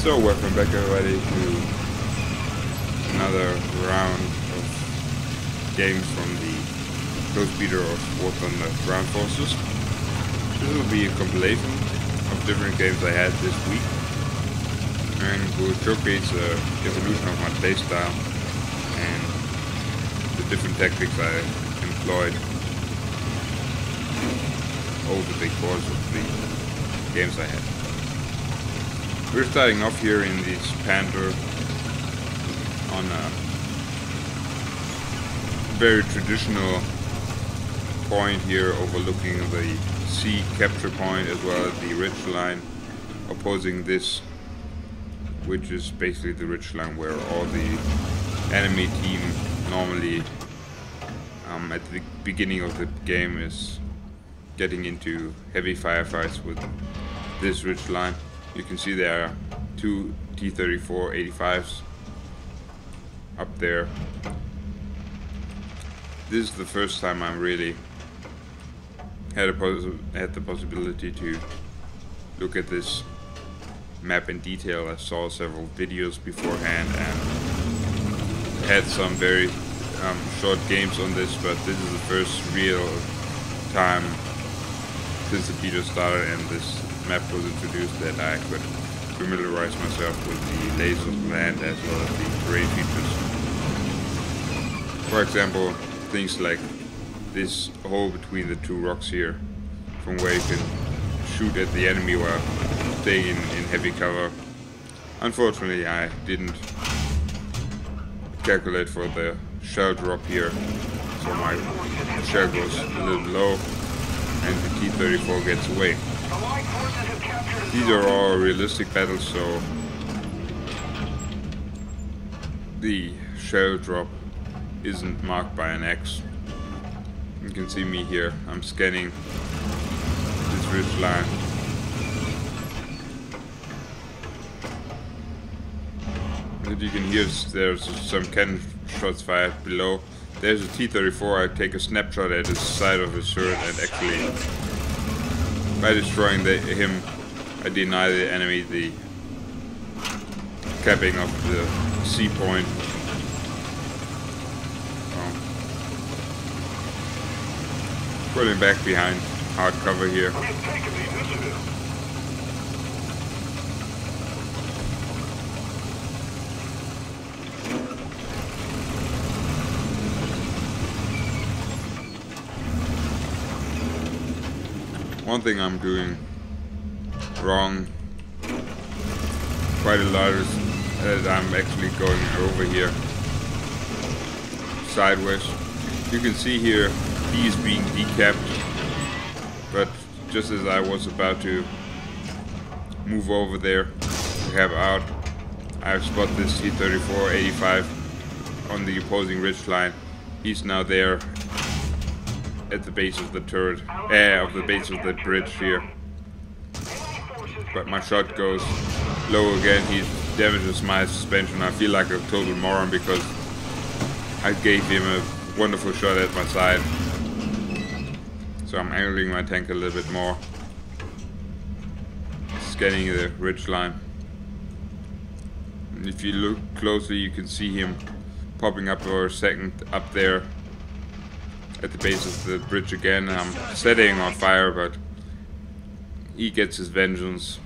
So welcome back everybody to another round of games from the closed beta of War Thunder Ground Forces. This will be a compilation of different games I had this week and will showcase uh, a evolution of my playstyle and the different tactics I employed over the course of the games I had. We're starting off here in this Panther on a very traditional point here overlooking the C capture point as well as the ridge line opposing this which is basically the ridge line where all the enemy team normally um, at the beginning of the game is getting into heavy firefights with this ridge line you can see there are two T-34 85s up there. This is the first time I'm really had had the possibility to look at this map in detail. I saw several videos beforehand and had some very um, short games on this, but this is the first real time since the video started and this map was introduced that I could familiarize myself with the lays of land as well as the terrain features. For example, things like this hole between the two rocks here, from where you can shoot at the enemy while staying in, in heavy cover. Unfortunately, I didn't calculate for the shell drop here, so my shell goes a little low and the T-34 gets away. These are all realistic battles, so the shell drop isn't marked by an X. You can see me here, I'm scanning this ridge line. As you can hear, there's some cannon shots fired below. There's a T-34, I take a snapshot at the side of his shirt and actually, by destroying the, him, I deny the enemy the capping of the C point. Oh. Putting back behind hard cover here. One thing I'm doing wrong quite a lot is that I'm actually going over here sideways. You can see here he is being decapped but just as I was about to move over there to have out I've spotted this T-34-85 on the opposing ridge line. He's now there at the base of the turret, eh, of the base of the bridge here but my shot goes low again. He damages my suspension. I feel like a total moron because I gave him a wonderful shot at my side. So I'm angling my tank a little bit more. Scanning the ridge line. And if you look closely you can see him popping up for a second up there at the base of the bridge again. I'm setting on fire but he gets his vengeance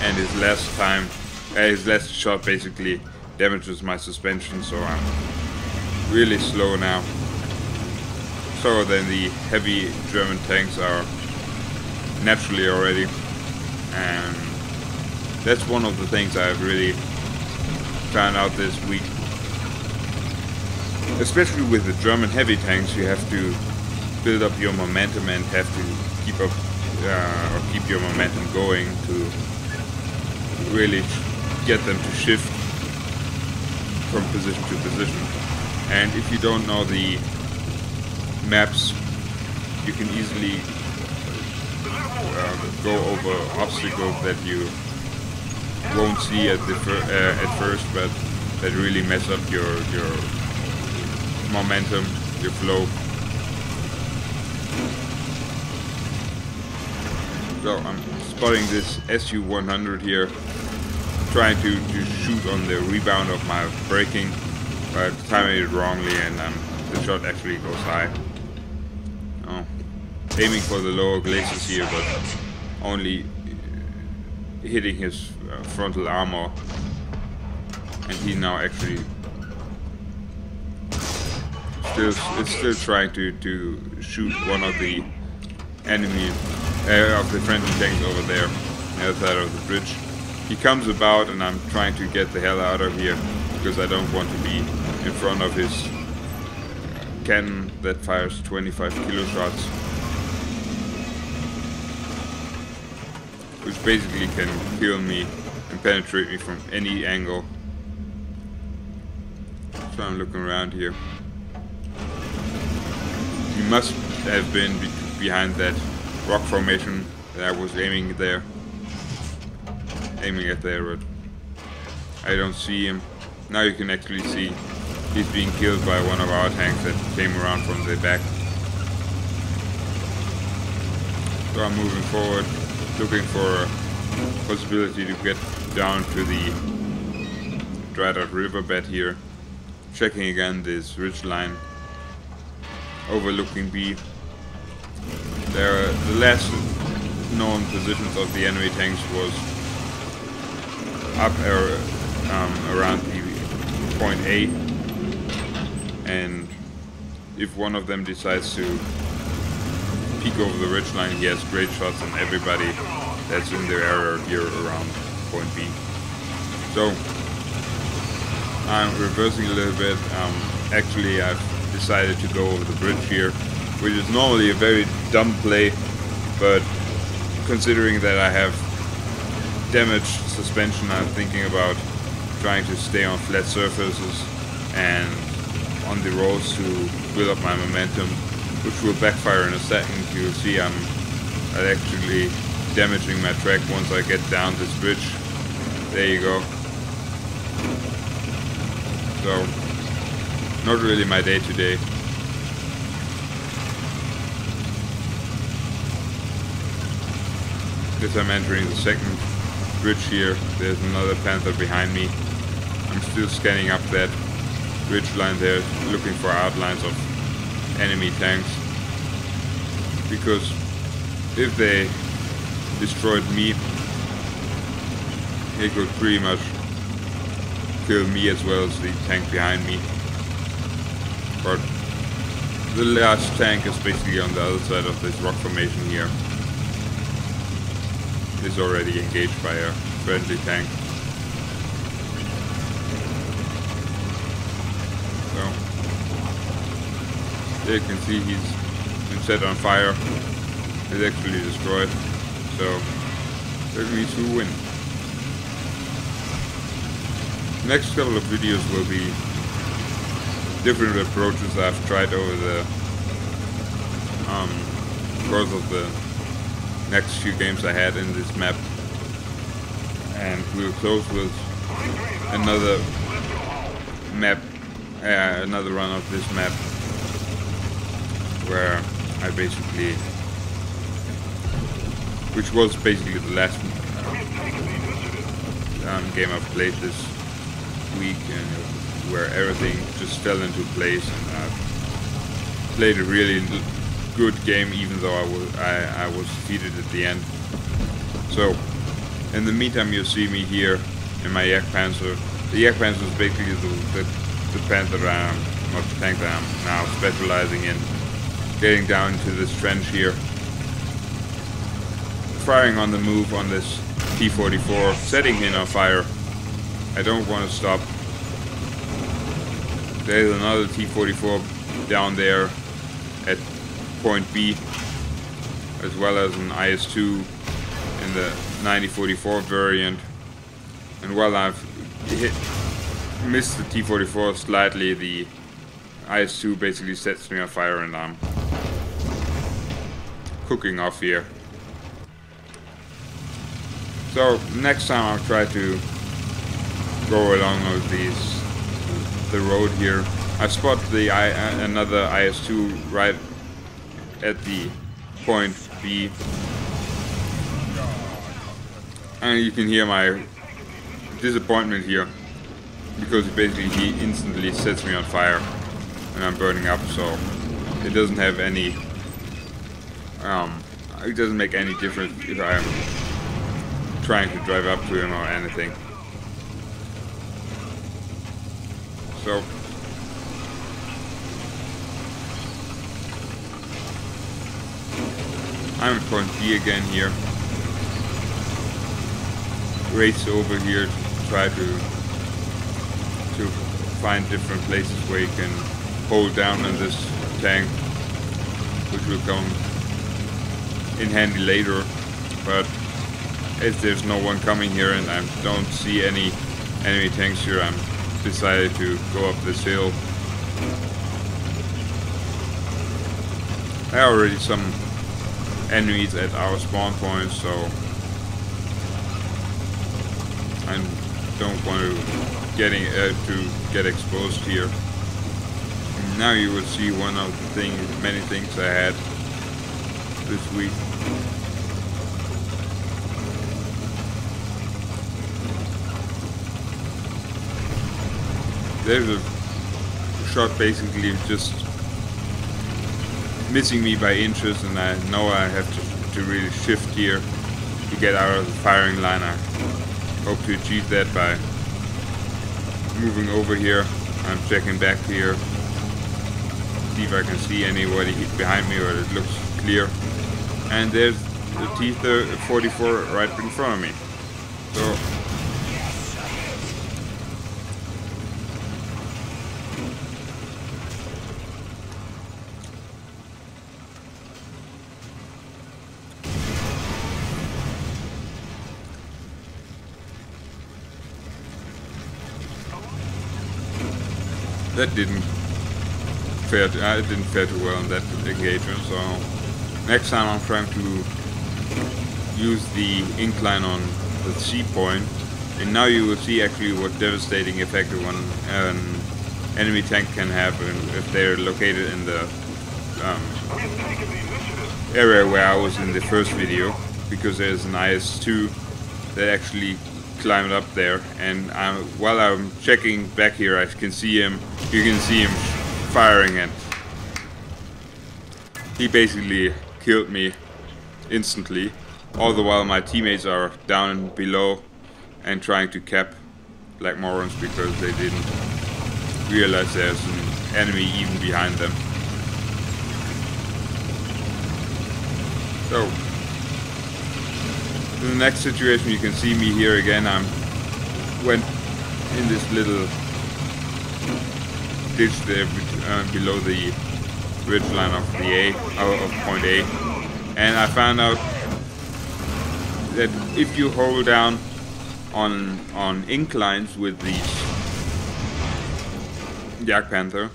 and his last time, uh, his last shot basically damages my suspension so I'm really slow now. So then the heavy German tanks are naturally already and that's one of the things I've really found out this week. Especially with the German heavy tanks you have to build up your momentum and have to keep up uh, or keep your momentum going to really get them to shift from position to position. And if you don't know the maps, you can easily uh, go over obstacles that you won't see at the fir uh, at first, but that really mess up your your momentum, your flow. So I'm spotting this SU-100 here trying to, to shoot on the rebound of my braking, but timing it wrongly and um, the shot actually goes high. Oh. Aiming for the lower glacis here, but only hitting his uh, frontal armor. And he now actually still is still trying to, to shoot one of the enemy uh, of the friendly tanks over there the other side of the bridge. He comes about and I'm trying to get the hell out of here because I don't want to be in front of his cannon that fires 25 kilo shots. Which basically can kill me and penetrate me from any angle. So I'm looking around here. Must have been be behind that rock formation that I was aiming there. Aiming at there, but I don't see him. Now you can actually see he's being killed by one of our tanks that came around from the back. So I'm moving forward, looking for a possibility to get down to the dried out riverbed here. Checking again this ridge line overlooking B. There, the last known positions of the enemy tanks was up er, um, around the point A, and if one of them decides to peek over the ridge line, he has great shots on everybody that's in the area here around point B. So I'm reversing a little bit. Um, actually, I've decided to go over the bridge here, which is normally a very dumb play, but considering that I have damaged suspension, I'm thinking about trying to stay on flat surfaces and on the rolls to build up my momentum, which will backfire in a second. You'll see I'm actually damaging my track once I get down this bridge. There you go. So, not really my day today. As I'm entering the second bridge here, there's another Panther behind me. I'm still scanning up that ridge line there, looking for outlines of enemy tanks. Because if they destroyed me, it could pretty much kill me as well as the tank behind me. But the last tank is basically on the other side of this rock formation here. Is already engaged by a friendly tank. So there you can see he's been set on fire. He's actually destroyed. So that means we win. Next couple of videos will be different approaches I've tried over the um, course of the next few games I had in this map. And we'll close with another map, uh, another run of this map, where I basically, which was basically the last um, game I've played this week, and where everything just fell into place, and I've played a really good game, even though I was I, I was defeated at the end. So, in the meantime, you'll see me here in my Jagdpanzer. The Jagdpanzer is basically the, the, the Panther I'm, not the tank that I'm now specializing in. Getting down into this trench here. Firing on the move on this T-44, setting him on fire. I don't want to stop. There's another T-44 down there at point B, as well as an IS-2 in the 9044 variant. And while I've hit, missed the T-44 slightly, the IS-2 basically sets me on fire and I'm cooking off here. So next time I'll try to go along with these the road here. I spot the I, another IS-2 right at the point B. And you can hear my disappointment here because basically he instantly sets me on fire and I'm burning up so it doesn't have any um, it doesn't make any difference if I'm trying to drive up to him or anything so I'm at point B again here race over here to try to to find different places where you can hold down on this tank, which will come in handy later. But as there's no one coming here and I don't see any enemy tanks here, I'm decided to go up this hill. There are already some enemies at our spawn point, so I don't want to getting uh, to get exposed here. Now you will see one of the things, many things I had this week. There's a shot basically just missing me by inches and I know I have to, to really shift here to get out of the firing line. I hope to achieve that by moving over here. I'm checking back here. See if I can see anybody behind me or it looks clear. And there's the T-44 right in front of me. So that didn't fare too, uh, didn't fare too well in that engagement. So next time I'm trying to use the incline on the C point, and now you will see actually what devastating effect one an enemy tank can have if they're located in the um, area where I was in the first video, because there's an IS-2 that actually climbed up there and I'm, while I'm checking back here I can see him you can see him firing and he basically killed me instantly all the while my teammates are down below and trying to cap like morons because they didn't realize there's an enemy even behind them. So in the next situation you can see me here again I'm went in this little ditch there uh, below the ridge line of the A uh, of point A. And I found out that if you hold down on on inclines with the Jagdpanther Panther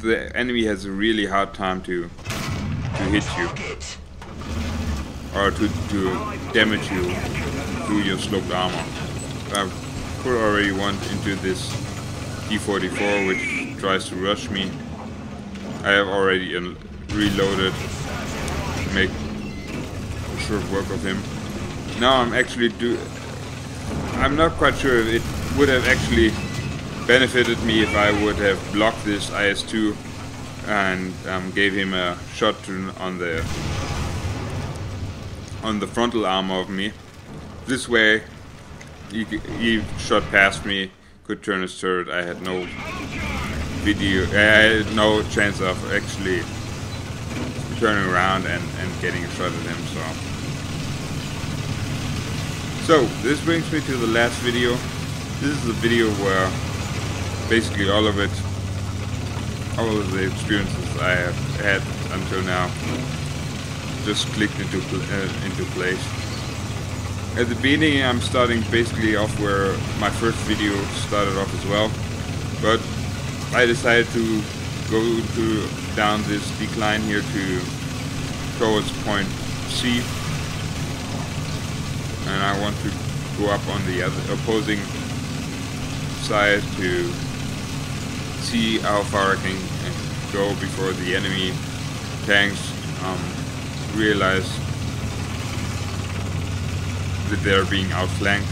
the enemy has a really hard time to to hit you or to, to damage you through your sloped armor. I've put already one into this T-44 which tries to rush me. I have already reloaded to make short work of him. Now I'm actually do. I'm not quite sure if it would have actually benefited me if I would have blocked this IS-2 and um, gave him a shot on the on the frontal arm of me. This way, he, he shot past me, could turn his turret. I had no video, I had no chance of actually turning around and, and getting a shot at him, so. So, this brings me to the last video. This is the video where basically all of it, all of the experiences I have had until now just clicked into uh, into place. At the beginning I'm starting basically off where my first video started off as well, but I decided to go to down this decline here to towards point C and I want to go up on the other opposing side to see how far I can go before the enemy tanks um, realize that they're being outflanked.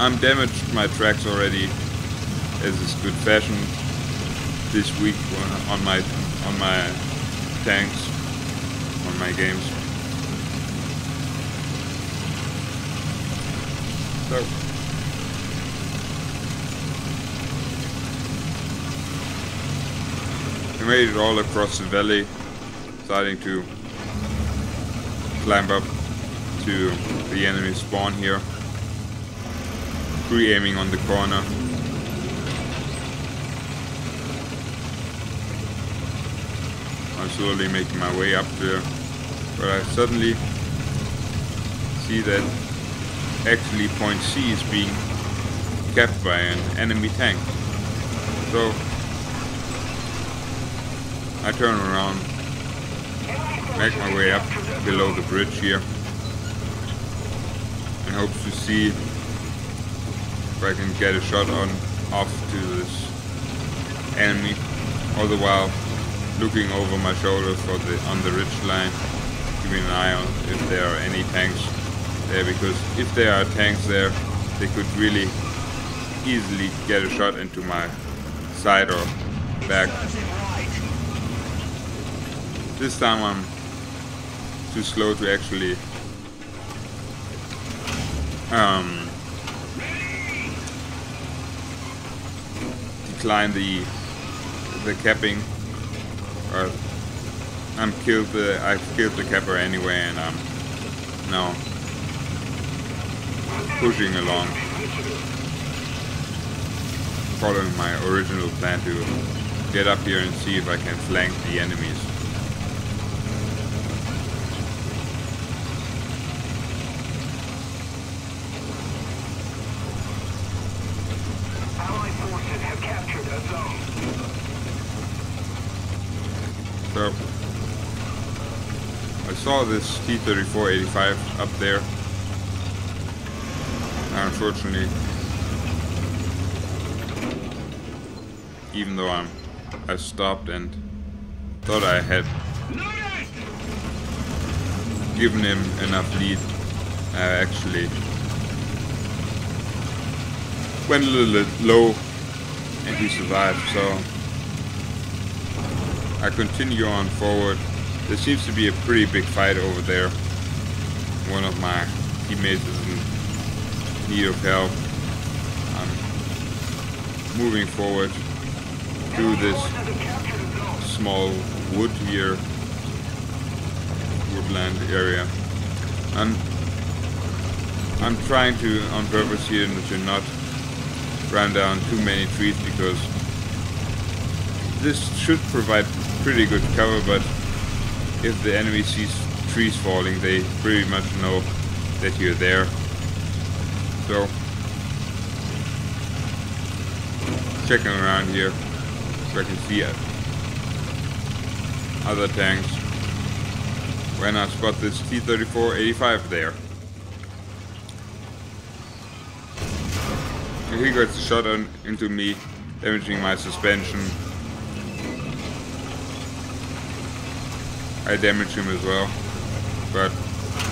I'm damaged my tracks already, as is good fashion this week on my on my tanks, on my games. So we made it all across the valley, starting to climb up to the enemy spawn here. Pre-aiming on the corner. I'm slowly making my way up there, but I suddenly see that actually point C is being kept by an enemy tank. So I turn around, make my way up below the bridge here, and hope to see if I can get a shot on off to this enemy, all the while looking over my shoulder for the on the ridge line, keeping an eye on if there are any tanks there, because if there are tanks there, they could really easily get a shot into my side or back. This time I'm too slow to actually um, decline the the capping or I'm killed the I've killed the capper anyway and I'm now pushing along following my original plan to get up here and see if I can flank the enemies. So I saw this T-34-85 up there. Unfortunately, even though I'm I stopped and thought I had given him enough lead, I actually went a little low and he survived. So I continue on forward. There seems to be a pretty big fight over there. One of my teammates is in need of help. I'm moving forward through this small wood here, woodland area. And I'm trying to, on purpose here, to not run down too many trees because this should provide pretty good cover, but if the enemy sees trees falling, they pretty much know that you're there. So, checking around here so I can see it. Other tanks. When I spot this T-34-85 there. He got shot on into me, damaging my suspension I damage him as well. But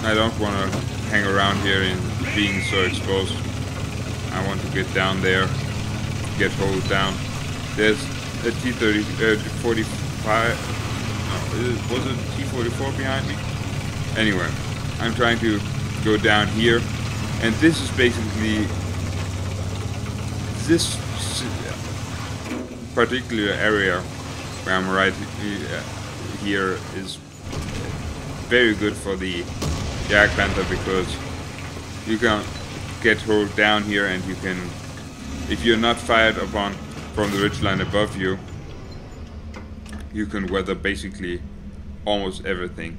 I don't want to hang around here and being so exposed. I want to get down there, get hold down. There's a T-30, uh, 45, no, was it T-44 behind me? Anyway, I'm trying to go down here, and this is basically this particular area where I'm right here is very good for the Jagdpanther because you can get hold down here and you can, if you're not fired upon from the ridgeline above you, you can weather basically almost everything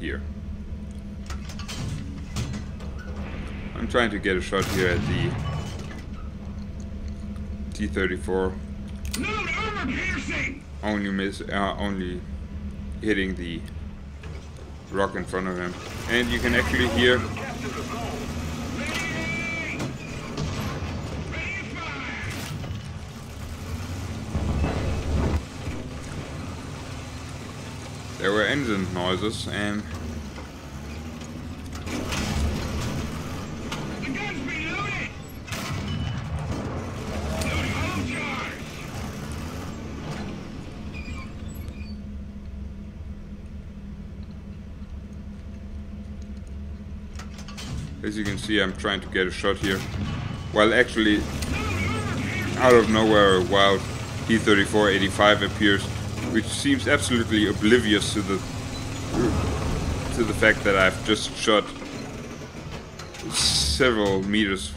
here. I'm trying to get a shot here at the T-34. Only miss, uh, only hitting the rock in front of him. And you can actually hear there were engine noises and As you can see, I'm trying to get a shot here. While actually, out of nowhere, a wild T-34-85 appears, which seems absolutely oblivious to the to the fact that I've just shot several meters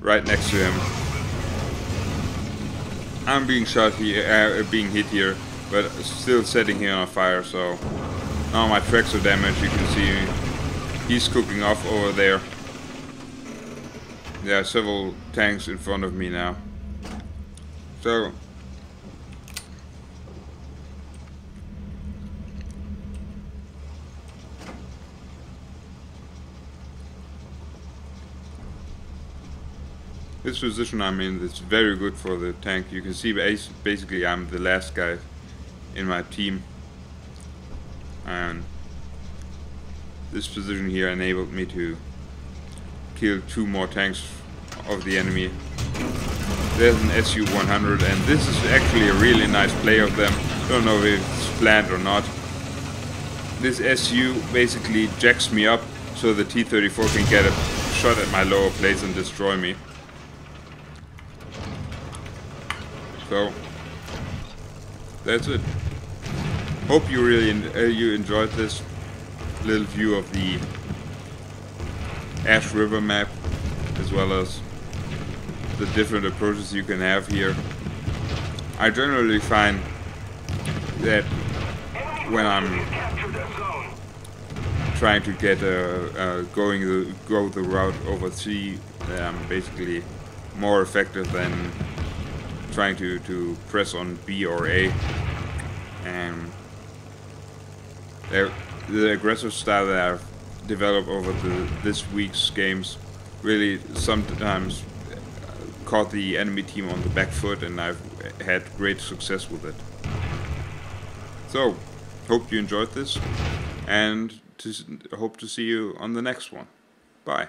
right next to him. I'm being shot here, uh, being hit here, but still setting him on fire. So now my tracks are damaged. You can see he's cooking off over there. There are several tanks in front of me now. So This position I'm in is very good for the tank. You can see basically I'm the last guy in my team. And this position here enabled me to kill two more tanks of the enemy. There's an SU-100 and this is actually a really nice play of them. Don't know if it's planned or not. This SU basically jacks me up so the T-34 can get a shot at my lower plates and destroy me. So that's it. Hope you really uh, you enjoyed this little view of the Ash River map, as well as the different approaches you can have here. I generally find that when I'm trying to get uh, uh, going the go the route over C, I'm basically more effective than trying to, to press on B or A. And the aggressive style that I've developed over the, this week's games really sometimes caught the enemy team on the back foot and I've had great success with it. So, hope you enjoyed this and to, hope to see you on the next one. Bye.